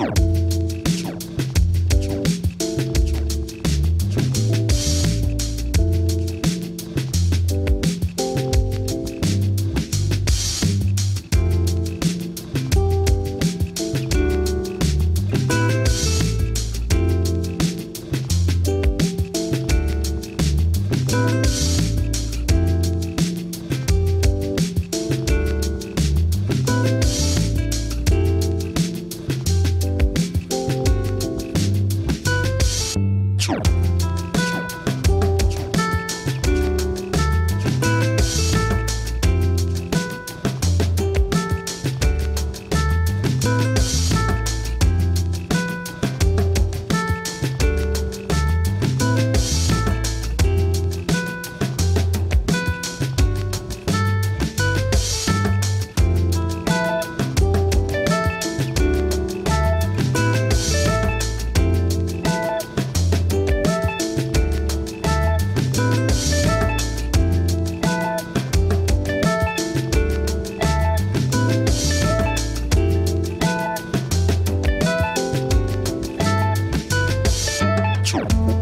Música tchau.